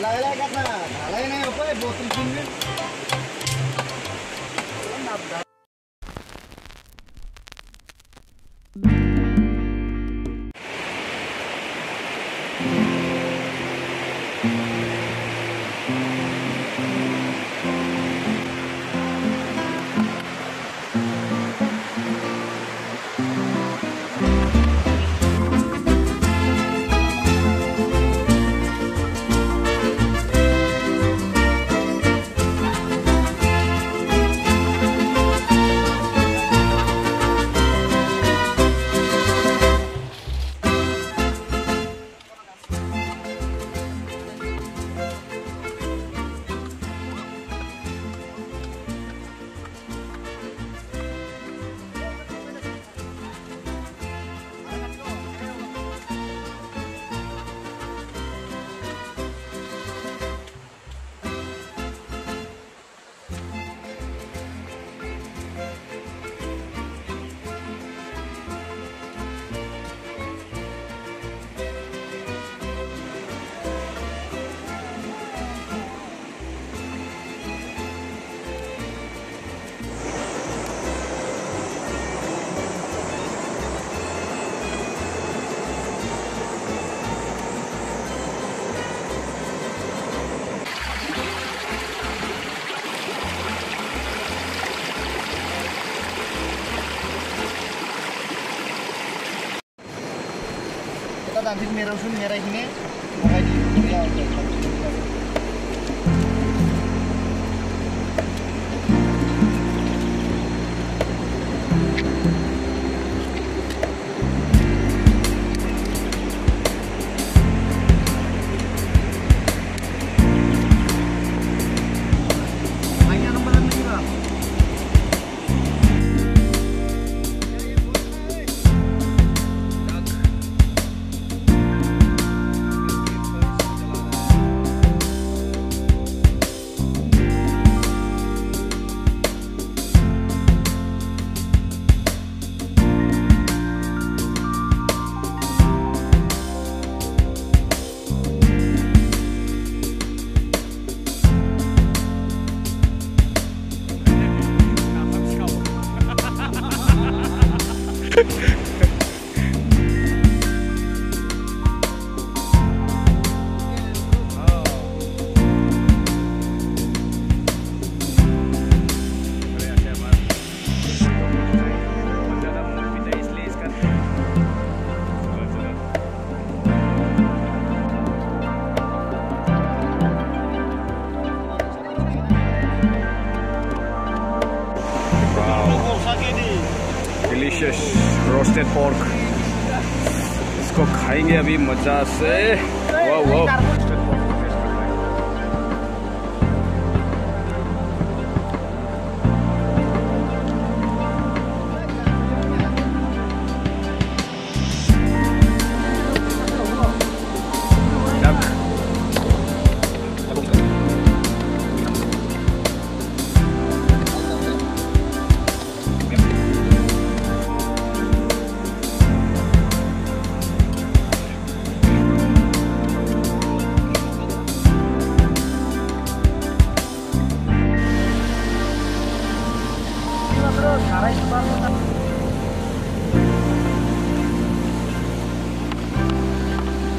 का आता घालाय नाही बोतल पिऊन kita dancing merah delicious roasted pork इसको खाएँगे अभी मज़ा से। वाह वाह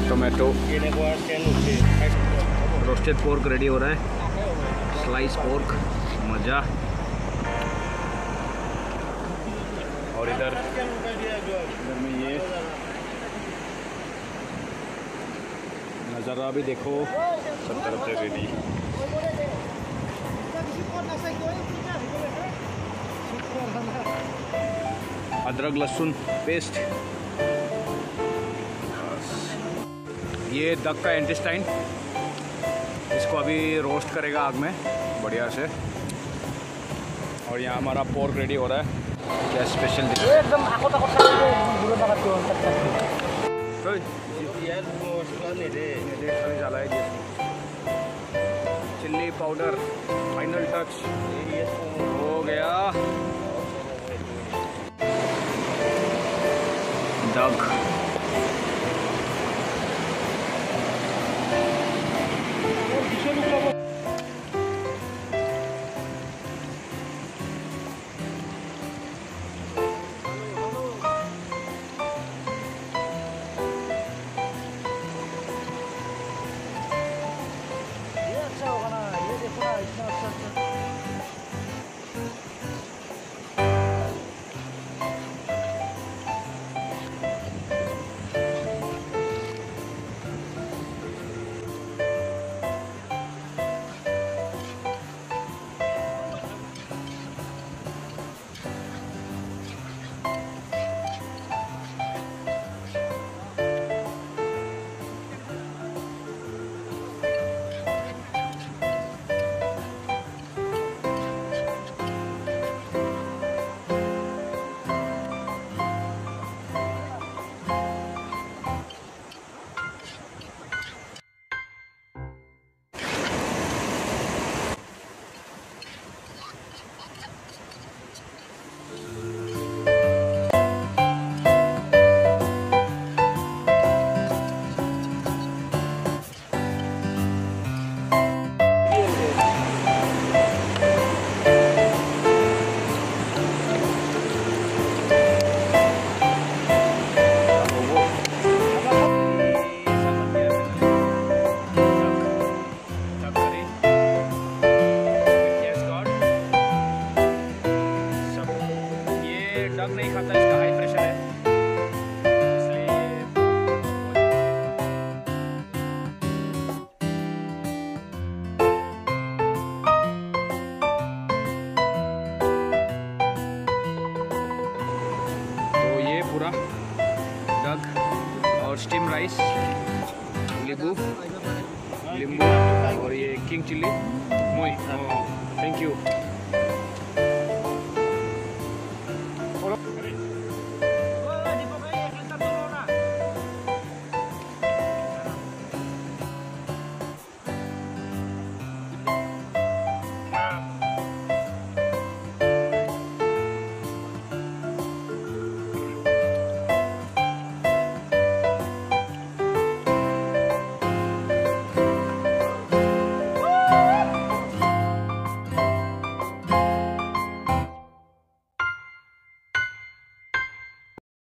टोमेटो। रोस्टेड पोर्क रेडी हो रहा है। स्लाइस पोर्क, मज़ा। और इधर इधर में ये। नज़ारा भी देखो। सब तरफ़ से रेडी अदरक लहसुन पेस्ट ये दक का इंटेस्टाइन इसको अभी रोस्ट करेगा आग में बढ़िया से। और यहाँ हमारा पोर्क रेडी हो रहा है। क्या special chilli powder final touch हो गया। Dog. स्टीम राइस नींबू नींबू और ये किंग चिल्ली मोई थैंक यू